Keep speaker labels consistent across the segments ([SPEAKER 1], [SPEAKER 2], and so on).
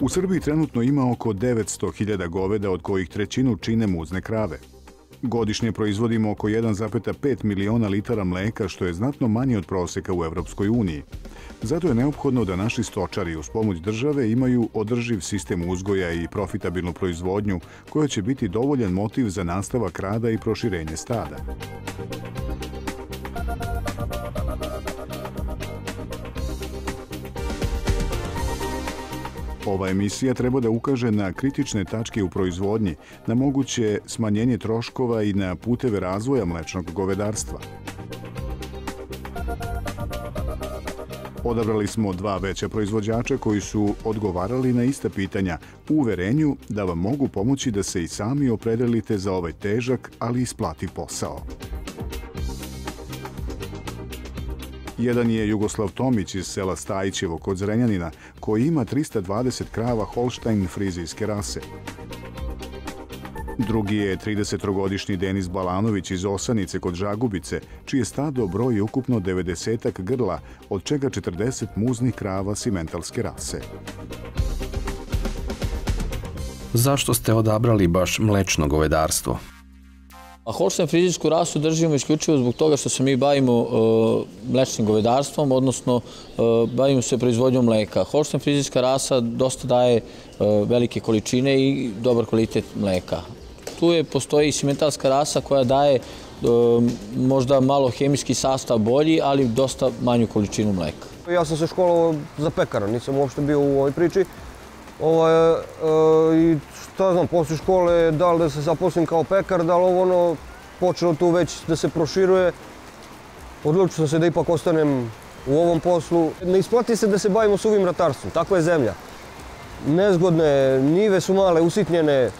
[SPEAKER 1] U Srbiji trenutno ima oko 900.000 goveda, od kojih trećinu čine muzne krave. Godišnje proizvodimo oko 1,5 miliona litara mleka, što je znatno manje od proseka u Evropskoj uniji. Zato je neophodno da naši stočari uz pomoć države imaju održiv sistem uzgoja i profitabilnu proizvodnju, koja će biti dovoljan motiv za nastavak rada i proširenje stada. Ova emisija treba da ukaže na kritične tačke u proizvodnji, na moguće smanjenje troškova i na puteve razvoja mlečnog govedarstva. Odabrali smo dva veća proizvođača koji su odgovarali na ista pitanja u uverenju da vam mogu pomoći da se i sami opredelite za ovaj težak, ali isplati posao. Jedan je Jugoslav Tomić iz sela Stajićevo kod Zrenjanina, koji ima 320 krava Holstein frizijske rase. Drugi je 30-godišnji Denis Balanović iz Osanice kod Žagubice, čije stado broji ukupno 90 grla, od čega 40 muznih krava simentalske rase.
[SPEAKER 2] Zašto ste odabrali baš mlečno govedarstvo?
[SPEAKER 3] A Holstein frizijsku rasu držimo isključivo zbog toga što se mi bavimo uh, mlečnim govedarstvom, odnosno uh, bavimo se proizvodnjom mleka. Holstein frizijska rasa dosta daje uh, velike količine i dobar kvalitet mleka. Tu je, postoji i simentalska rasa koja daje možda malo hemijski sastav bolji, ali dosta manju količinu mleka.
[SPEAKER 4] Ja sam se školovao za pekara, nisam uopšte bio u ovoj priči. Ovaj, I šta znam, posle škole, da li da se zaposlim kao pekar, da li ovo ono, počelo tu već da se proširuje. Odlučio sam se da ipak ostanem u ovom poslu. Ne isplati se da se bavimo suvim ratarstvom, tako je zemlja. Nezgodne, njive su male, usitnjene,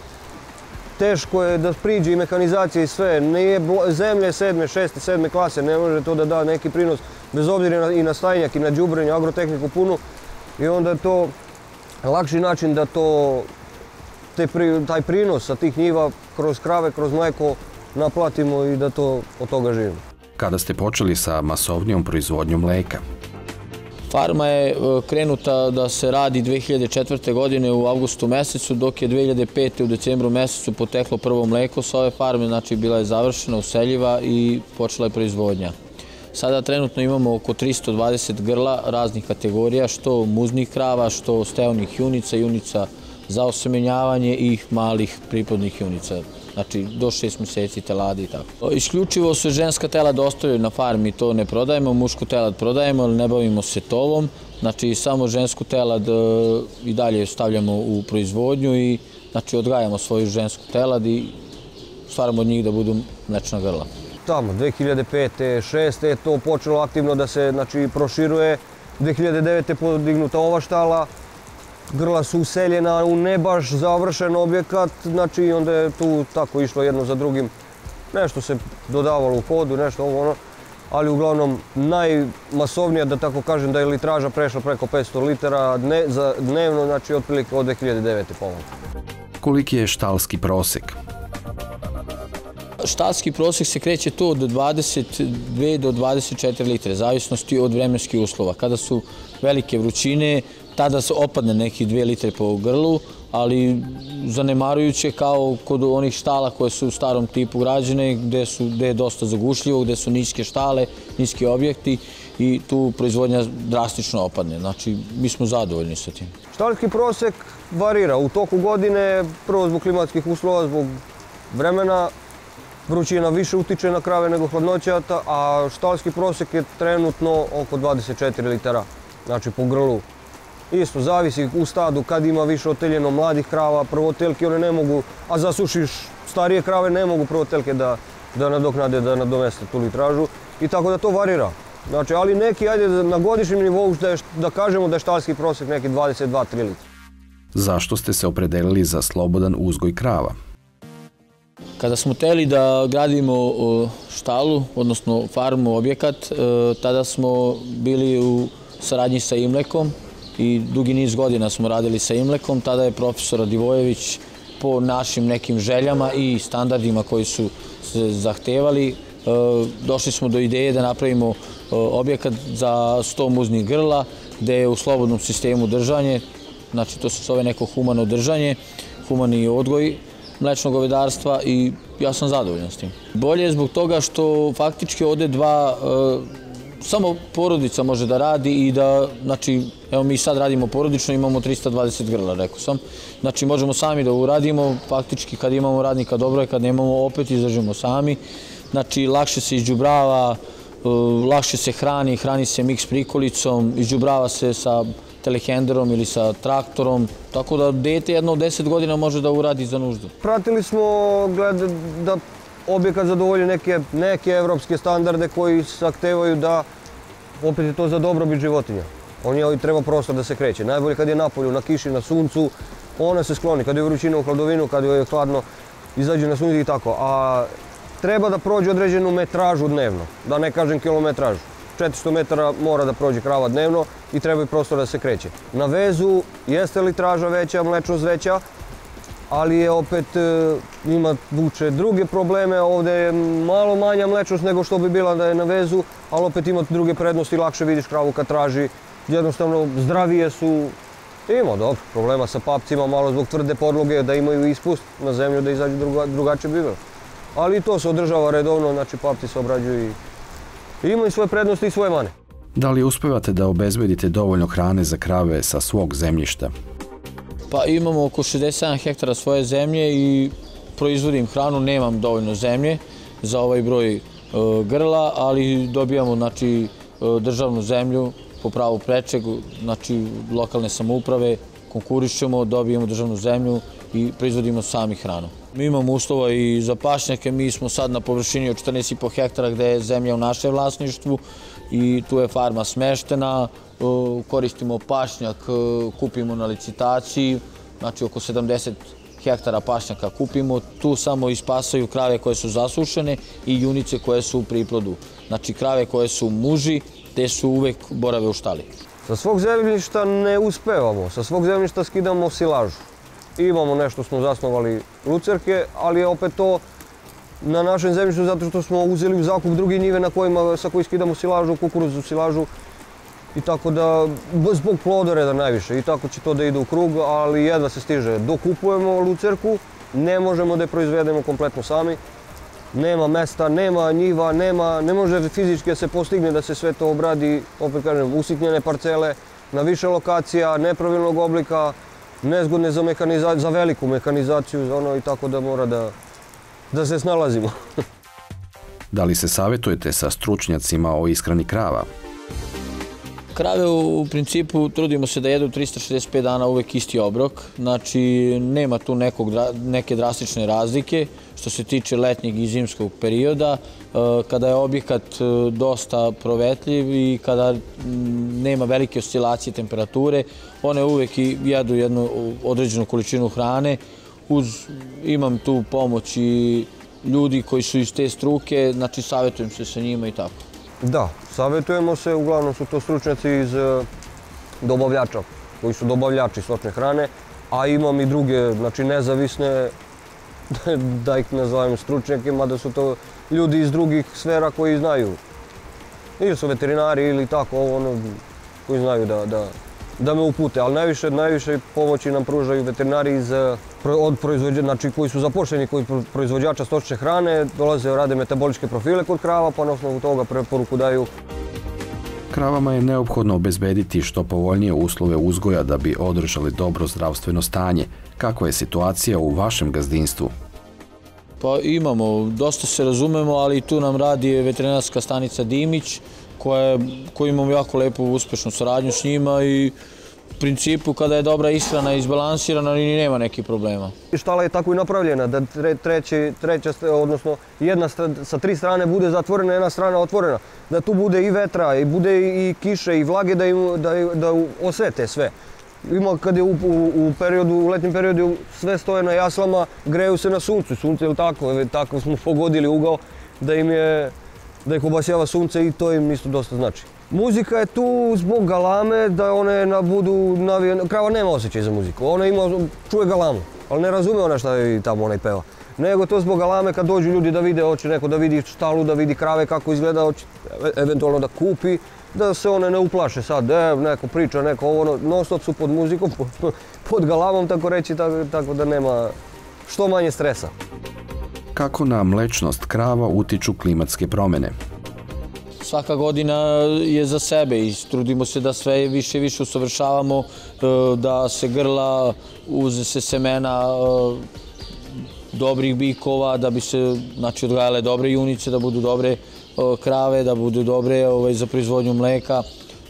[SPEAKER 4] teško je da priđe i mehanizacija i sve. Nije zemlje sedme, šeste, sedme klase, ne može to da da neki prinos, bez obzira i na stajnjak i na džubrenje, agrotehniku punu. I onda je to lakši način da to te pri, taj prinos sa tih njiva kroz krave, kroz mleko naplatimo i da to od toga živimo.
[SPEAKER 2] Kada ste počeli sa masovnijom proizvodnjom mleka?
[SPEAKER 3] Farma je e, krenuta da se radi 2004. godine u avgustu mesecu, dok je 2005. u decembru mesecu poteklo prvo mleko sa ove farme, znači bila je završena, useljiva i počela je proizvodnja. Sada trenutno imamo oko 320 grla raznih kategorija, što muznih krava, što steonih junica, junica za osemenjavanje i malih pripodnih junica. Znači, do šest meseci teladi i tako. Isključivo se ženska tela dostavljaju na farmi, to ne prodajemo, mušku telad prodajemo, ali ne bavimo se tovom. Znači, samo žensku telad e, i dalje stavljamo u proizvodnju i znači, odgajamo svoju žensku telad i stvaramo od njih da budu mlečna grla.
[SPEAKER 4] Tamo, 2005. 2006. je to počelo aktivno da se znači, proširuje. 2009. je podignuta ova štala, grla su useljena u ne baš završen objekat, znači onda je tu tako išlo jedno za drugim. Nešto se dodavalo u hodu, nešto ovo ono, ali uglavnom najmasovnija, da tako kažem, da je litraža prešla preko 500 litara dne, za dnevno, znači otprilike od 2009. polovno.
[SPEAKER 2] Koliki je štalski prosek?
[SPEAKER 3] Štalski prosek se kreće tu od 22 do 24 litre, zavisnosti od vremenskih uslova. Kada su velike vrućine, tada se opadne neki dve litre po grlu, ali zanemarujuće kao kod onih štala koje su u starom tipu građene, gde, su, gde je dosta zagušljivo, gde su niske štale, niski objekti i tu proizvodnja drastično opadne. Znači, mi smo zadovoljni sa tim.
[SPEAKER 4] Štalski prosek varira u toku godine, prvo zbog klimatskih uslova, zbog vremena, vrućina više utiče na krave nego hladnoća, a štalski prosek je trenutno oko 24 litara, znači po grlu Isto, zavisi u stadu kad ima više oteljeno mladih krava, prvotelke one ne mogu, a zasušiš starije krave ne mogu prvotelke da, da nadoknade, da nadomeste tu litražu i tako da to varira. Znači, ali neki, ajde, na godišnjem nivou da, je, da kažemo da je štalski prosek neki 22-3 litra.
[SPEAKER 2] Zašto ste se opredelili za slobodan uzgoj krava?
[SPEAKER 3] Kada smo teli da gradimo štalu, odnosno farmu, objekat, e, tada smo bili u saradnji sa Imlekom, i dugi niz godina smo radili sa Imlekom, tada je profesor Radivojević po našim nekim željama i standardima koji su se zahtevali došli smo do ideje da napravimo objekat za 100 muznih grla, gde je u slobodnom sistemu držanje, znači to se zove neko humano držanje, humani odgoj mlečnog govedarstva i ja sam zadovoljan s tim. Bolje je zbog toga što faktički ovde dva samo porodica može da radi i da, znači, evo mi sad radimo porodično, imamo 320 grla, rekao sam. Znači, možemo sami da uradimo, faktički kad imamo radnika dobro je, kad nemamo opet izdržimo sami. Znači, lakše se izđubrava, e, lakše se hrani, hrani se miks prikolicom, izđubrava se sa telehenderom ili sa traktorom, tako da dete jedno od 10 godina može da uradi za nuždu.
[SPEAKER 4] Pratili smo gleda, da objekat zadovolji neke, neke evropske standarde koji zahtevaju da opet je to za dobrobit životinja. On je treba prostor da se kreće. Najbolje kad je na polju, na kiši, na suncu, ona se skloni. Kad je vrućina u hladovinu, kad je hladno, izađe na sunce i tako. A treba da prođe određenu metražu dnevno, da ne kažem kilometražu. 400 metara mora da prođe krava dnevno i treba i prostor da se kreće. Na vezu jeste litraža veća, mlečnost veća, ali je opet e, ima vuče druge probleme, ovde je malo manja mlečnost nego što bi bila da je na vezu, ali opet ima druge prednosti, lakše vidiš kravu kad traži, jednostavno zdravije su, ima dobro, problema sa papcima, malo zbog tvrde podloge da imaju ispust na zemlju da izađu druga, drugačije bivelo. Ali to se održava redovno, znači papci se obrađuju i imaju svoje prednosti i svoje mane.
[SPEAKER 2] Da li uspevate da obezbedite dovoljno hrane za krave sa svog zemljišta?
[SPEAKER 3] Pa imamo oko 67 hektara svoje zemlje i proizvodim hranu, nemam dovoljno zemlje za ovaj broj e, grla, ali dobijamo znači, e, državnu zemlju po pravu prečeg, znači lokalne samouprave, konkurišemo, dobijemo državnu zemlju i proizvodimo sami hranu. Mi imamo uslova i za pašnjake, mi smo sad na površini od 14,5 hektara gde je zemlja u našem vlasništvu i tu je farma smeštena, koristimo pašnjak, kupimo na licitaciji, znači oko 70 hektara pašnjaka kupimo, tu samo ispasaju krave koje su zasušene i junice koje su u priplodu. Znači krave koje su muži, te su uvek borave u štali.
[SPEAKER 4] Sa svog zemljišta ne uspevamo, sa svog zemljišta skidamo silažu. Imamo nešto, smo zasnovali lucerke, ali je opet to na našem zemljištu zato što smo uzeli u zakup druge njive na kojima, sa koji skidamo silažu, kukuruzu silažu i tako da, zbog plodoreda najviše, i tako će to da ide u krug, ali jedva se stiže. Dokupujemo lucerku, ne možemo da je proizvedemo kompletno sami, nema mesta, nema njiva, nema, ne može fizički da se postigne da se sve to obradi, opet kažem, usitnjene parcele, na više lokacija, nepravilnog oblika, nezgodne za, za veliku mehanizaciju, za ono i tako da mora da, da se snalazimo.
[SPEAKER 2] da li se savjetujete sa stručnjacima o ishrani krava?
[SPEAKER 3] Krave u, principu trudimo se da jedu 365 dana uvek isti obrok, znači nema tu nekog, neke drastične razlike što se tiče letnjeg i zimskog perioda, e, kada je objekat e, dosta provetljiv i kada nema velike oscilacije temperature, one uvek jedu jednu određenu količinu hrane. Uz, imam tu pomoć i ljudi koji su iz te struke, znači savjetujem se sa njima i tako.
[SPEAKER 4] Da, savjetujemo se, uglavnom su to stručnjaci iz e, dobavljača, koji su dobavljači stočne hrane, a imam i druge, znači nezavisne, da ih nazovem stručnjake, mada su to ljudi iz drugih sfera koji znaju. Ili su veterinari ili tako, ono, koji znaju da, da, da me upute, ali najviše, najviše pomoći nam pružaju veterinari iz, eh, od proizvođača, znači koji su zaposleni koji proizvođača stočne hrane, dolaze, rade metaboličke profile kod krava, pa na osnovu toga preporuku daju.
[SPEAKER 2] Kravama je neophodno obezbediti što povoljnije uslove uzgoja da bi održali dobro zdravstveno stanje. Kakva je situacija u vašem gazdinstvu?
[SPEAKER 3] Pa imamo, dosta se razumemo, ali tu nam radi veterinarska stanica Dimić, koja, koju imamo jako lepu uspešnu saradnju s njima i u principu kada je dobra ishrana izbalansirana ni nema nekih problema.
[SPEAKER 4] Štala je tako i napravljena da treći, treća, odnosno jedna sa tri strane bude zatvorena, jedna strana otvorena. Da tu bude i vetra, i bude i kiše, i vlage da, da, da osvete sve. Ima kad je u, u, periodu, u letnjem periodu sve stoje na jaslama, greju se na suncu. Sunce je tako, tako smo pogodili ugao da im je da ih obasjava sunce i to im isto dosta znači. Muzika je tu zbog galame, da one na budu navijene, krava nema osjećaj za muziku, ona ima, čuje galamu, ali ne razume ona šta je tamo onaj peva. nego to zbog alame kad dođu ljudi da vide, hoće neko da vidi štalu, da vidi krave kako izgleda, hoće eventualno da kupi, da se one ne uplaše sad, e, neko priča, neko ovo, ono, non stop su pod muzikom, pod galamom, tako reći, tako, tako da nema što manje stresa.
[SPEAKER 2] Kako na mlečnost krava utiču klimatske promene?
[SPEAKER 3] Svaka godina je za sebe i trudimo se da sve više i više usavršavamo, e, da se grla, uze se semena e, dobrih bikova, da bi se znači, odgajale dobre junice, da budu dobre krave, da budu dobre ovaj, za proizvodnju mleka.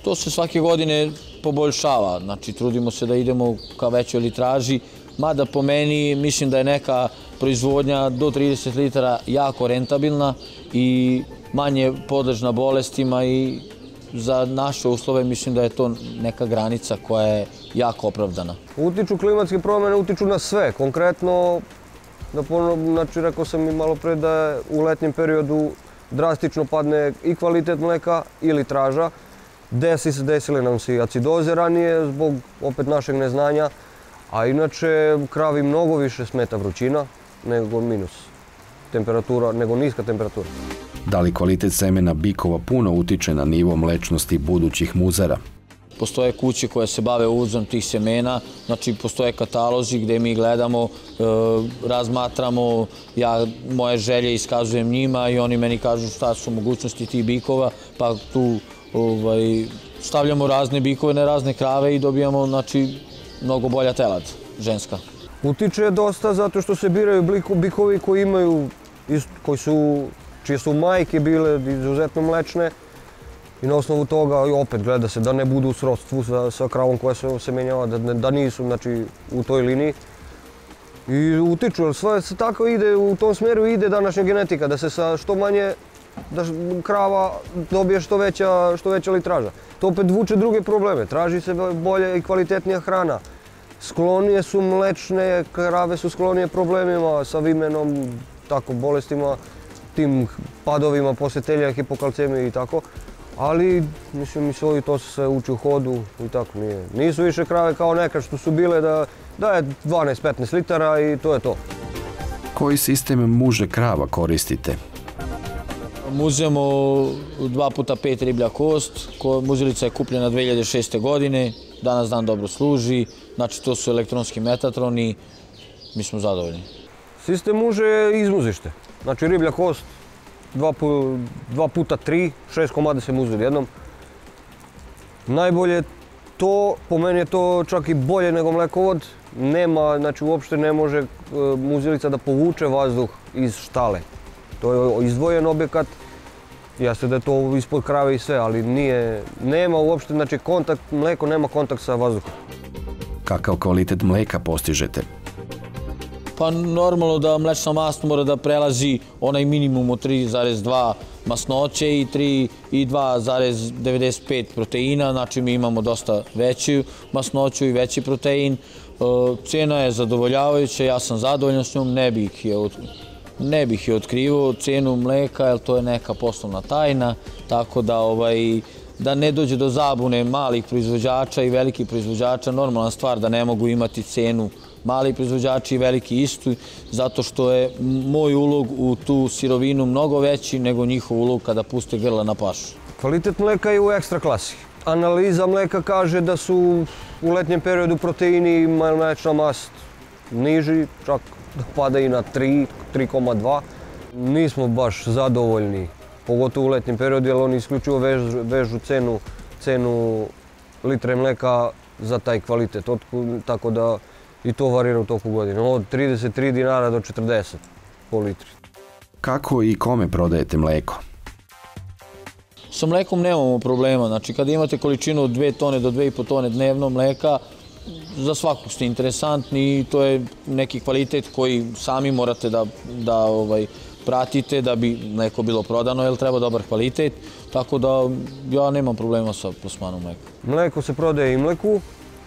[SPEAKER 3] To se svake godine poboljšava, znači trudimo se da idemo ka većoj litraži, mada po meni mislim da je neka proizvodnja do 30 litara jako rentabilna i manje podležna bolestima i za naše uslove mislim da je to neka granica koja je jako opravdana.
[SPEAKER 4] Utiču klimatske promene, utiču na sve. Konkretno, da ponovno, znači rekao sam i malo pre da u letnjem periodu drastično padne i kvalitet mleka ili traža. Desi se, desile nam se i acidoze ranije zbog opet našeg neznanja, a inače kravi mnogo više smeta vrućina nego minus temperatura, nego niska temperatura.
[SPEAKER 2] Da li kvalitet semena bikova puno utiče na nivo mlečnosti budućih muzara?
[SPEAKER 3] Postoje kuće koje se bave uzom tih semena, znači postoje katalozi gde mi gledamo, e, razmatramo, ja moje želje iskazujem njima i oni meni kažu šta su mogućnosti tih bikova, pa tu ovaj, stavljamo razne bikove na razne krave i dobijamo znači, mnogo bolja telad ženska.
[SPEAKER 4] Utiče dosta zato što se biraju bikovi koji imaju, koji su, čije su majke bile izuzetno mlečne, i na osnovu toga opet gleda se da ne budu u srodstvu sa, sa kravom koja se semenjava, da, da nisu znači, u toj liniji. I utiču, jer sve se tako ide, u tom smjeru ide današnja genetika, da se sa što manje da krava dobije što veća, što veća litraža. To opet vuče druge probleme, traži se bolje i kvalitetnija hrana. Sklonije su mlečne, krave su sklonije problemima sa vimenom, tako, bolestima, tim padovima posle telja, hipokalcemije i tako. Ali, mislim, i svoji to se uči u hodu i tako nije. Nisu više krave kao nekad što su bile da, da je 12-15 litara i to je to.
[SPEAKER 2] Koji sistem muže krava koristite?
[SPEAKER 3] Muzemo dva puta pet riblja kost, muzilica je kupljena 2006. godine, danas dan dobro služi, znači to su elektronski metatroni, mi smo zadovoljni.
[SPEAKER 4] Sistem muže je izmuzište, znači riblja kost dva, pu, dva puta tri, šest komada se muzu jednom. Najbolje to, po meni je to čak i bolje nego mlekovod. Nema, znači uopšte ne može e, muzilica da povuče vazduh iz štale. To je izdvojen objekat, jeste da je to ispod krave i sve, ali nije, nema uopšte, znači kontakt, mleko nema kontakt sa vazduhom.
[SPEAKER 2] Kakav kvalitet mleka postižete?
[SPEAKER 3] Pa normalno da mlečna mast mora da prelazi onaj minimum od 3,2 masnoće i 3 i 2,95 proteina, znači mi imamo dosta veću masnoću i veći protein. E, cena je zadovoljavajuća, ja sam zadovoljan s njom, ne bih je ne bih je otkrivao cenu mleka, jer to je neka poslovna tajna, tako da ovaj, da ne dođe do zabune malih proizvođača i velikih proizvođača, normalna stvar da ne mogu imati cenu mali proizvođači i veliki istu, zato što je moj ulog u tu sirovinu mnogo veći nego njihov ulog kada puste grla na pašu.
[SPEAKER 4] Kvalitet mleka je u ekstra klasi. Analiza mleka kaže da su u letnjem periodu proteini i mlečna mast niži, čak da pada i na 3, 3,2. Nismo baš zadovoljni, pogotovo u letnjem periodu, jer oni isključivo vežu, cenu, cenu litre mleka za taj kvalitet. Tako da i to varira u toku godine, od 33 dinara do 40 po litri.
[SPEAKER 2] Kako i kome prodajete mleko?
[SPEAKER 3] Sa mlekom nemamo problema, znači kada imate količinu od 2 tone do 2,5 tone dnevno mleka, za svakog ste interesantni i to je neki kvalitet koji sami morate da, da ovaj, pratite da bi mleko bilo prodano, jer treba dobar kvalitet, tako da ja nemam problema sa plasmanom mleka.
[SPEAKER 4] Mleko se prodaje i mleku,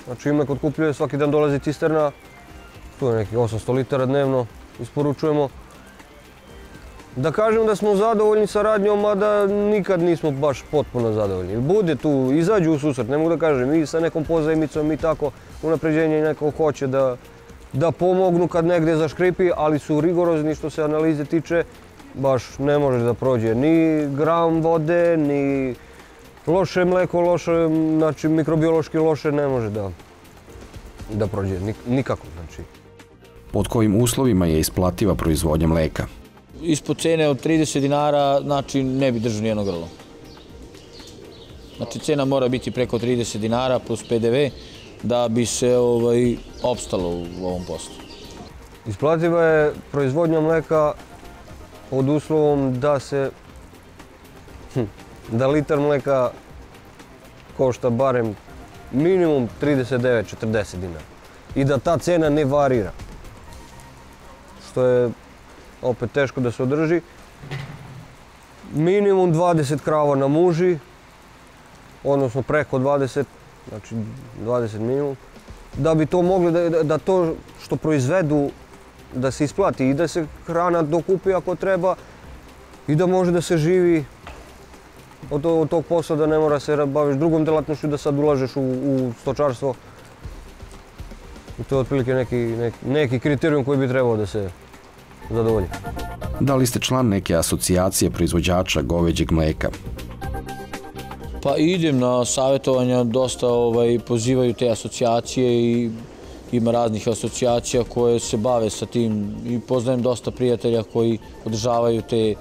[SPEAKER 4] Znači Imlek otkupljuje, svaki dan dolazi cisterna, tu je nekih 800 litara dnevno, isporučujemo. Da kažem da smo zadovoljni sa radnjom, mada nikad nismo baš potpuno zadovoljni. Bude tu, izađu u susret, ne mogu da kažem, i sa nekom pozajmicom i tako, unapređenje neko hoće da, da pomognu kad negdje zaškripi, ali su rigorozni što se analize tiče, baš ne može da prođe ni gram vode, ni loše mleko, loše, znači mikrobiološki loše ne može da, da prođe, nikako. Znači.
[SPEAKER 2] Pod kojim uslovima je isplativa proizvodnja mleka?
[SPEAKER 3] Ispod cene od 30 dinara, znači ne bi držao nijedno grlo. Znači cena mora biti preko 30 dinara plus PDV da bi se ovaj, opstalo u ovom poslu.
[SPEAKER 4] Isplativa je proizvodnja mleka pod uslovom da se hm, da litar mleka košta barem minimum 39-40 dinara i da ta cena ne varira. Što je opet teško da se održi. Minimum 20 krava na muži, odnosno preko 20, znači 20 minimum, da bi to mogli, da, da to što proizvedu, da se isplati i da se hrana dokupi ako treba i da može da se živi od, od tog posla, da ne mora se baviš drugom delatnošću, da sad ulažeš u, u stočarstvo. I to je otprilike neki, neki, neki kriterijum koji bi trebao da se zadovolji.
[SPEAKER 2] Da li ste član neke asocijacije proizvođača goveđeg mleka?
[SPEAKER 3] Pa idem na savjetovanja, dosta ovaj, pozivaju te asocijacije i Има разних асоцијација кои се баве со тим и познавам доста пријатели кои одржавају те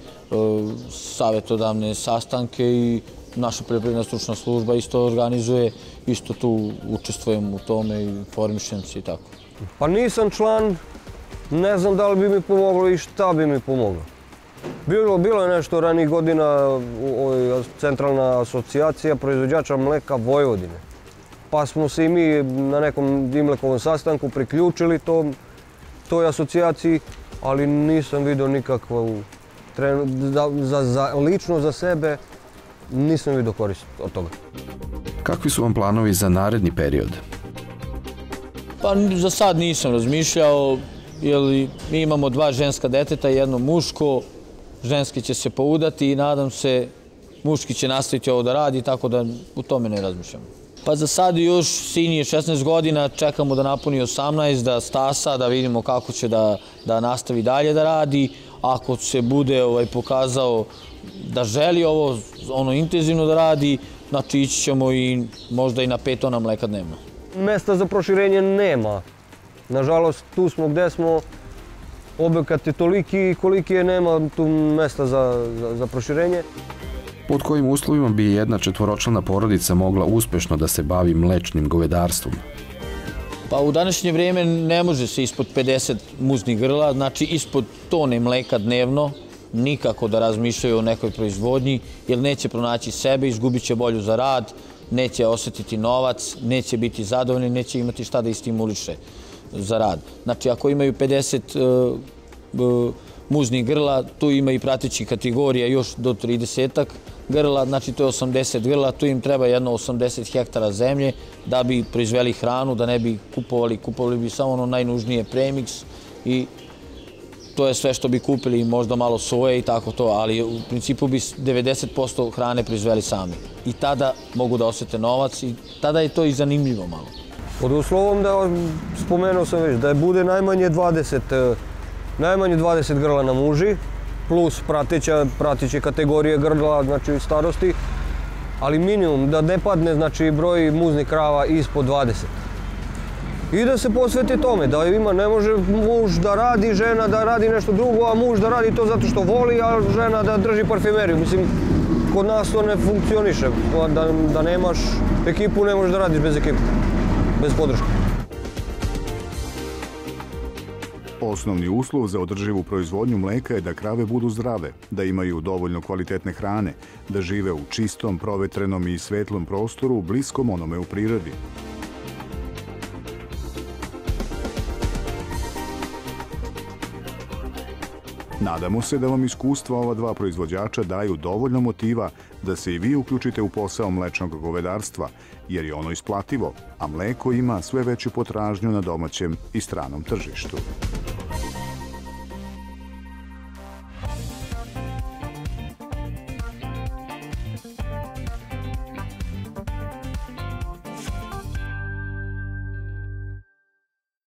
[SPEAKER 3] саветодавни састанки и наша полјопривредна стручна служба исто организуе, исто ту учествувам у томе и формишем се
[SPEAKER 4] и така. Па си член, не знам дали би ми помогло и шта би ми помогло. Било, било нешто рани година Централна асоциација производачи млека Војводине. Pa smo se i mi na nekom dimlekovom sastanku priključili tom, toj asocijaciji, ali nisam vidio nikakvu, za, za, lično za sebe, nisam vidio korist od toga.
[SPEAKER 2] Kakvi su vam planovi za naredni period?
[SPEAKER 3] Pa za sad nisam razmišljao, jer mi imamo dva ženska deteta i jedno muško, ženski će se poudati i nadam se muški će nastaviti ovo da radi, tako da u tome ne razmišljamo. Pa za sad još sin je 16 godina, čekamo da napuni 18, da stasa, da vidimo kako će da, da nastavi dalje da radi. Ako se bude ovaj, pokazao da želi ovo ono intenzivno da radi, znači ići ćemo i možda i na pet tona mleka dnevno.
[SPEAKER 4] Mesta za proširenje nema. Nažalost, tu smo gde smo, objekat je toliki koliki je nema tu mesta za, za, za proširenje.
[SPEAKER 2] Pod kojim uslovima bi jedna četvoročlana porodica mogla uspešno da se bavi mlečnim govedarstvom?
[SPEAKER 3] Pa u današnje vrijeme ne može se ispod 50 muznih grla, znači ispod tone mleka dnevno, nikako da razmišljaju o nekoj proizvodnji, jer neće pronaći sebe, izgubit će bolju za rad, neće osetiti novac, neće biti zadovoljni, neće imati šta da istimuliše za rad. Znači, ako imaju 50 uh, muznih grla, tu ima i prateći kategorija još do 30 grla, znači to je 80 grla, tu im treba jedno 80 hektara zemlje da bi proizveli hranu, da ne bi kupovali, kupovali bi samo ono najnužnije premiks i to je sve što bi kupili, možda malo soje i tako to, ali u principu bi 90% hrane proizveli sami. I tada mogu da osete novac i tada je to i zanimljivo malo.
[SPEAKER 4] Pod uslovom da, spomenuo sam već, da je bude najmanje 20, e, eh, najmanje 20 grla na muži, plus prateća, prateće kategorije grla, znači starosti, ali minimum da ne padne znači, broj muznih krava ispod 20. I da se posveti tome, da ima, ne može muž da radi, žena da radi nešto drugo, a muž da radi to zato što voli, a žena da drži parfimeriju. Mislim, kod nas to ne funkcioniše, da, da nemaš ekipu, ne možeš da radiš bez ekipu bez podrške.
[SPEAKER 1] Osnovni uslov za održivu proizvodnju mleka je da krave budu zdrave, da imaju dovoljno kvalitetne hrane, da žive u čistom, provetrenom i svetlom prostoru, bliskom onome u prirodi. Nadamo se da vam iskustva ova dva proizvođača daju dovoljno motiva da se i vi uključite u posao mlečnog govedarstva, jer je ono isplativo, a mleko ima sve veću potražnju na domaćem i stranom tržištu.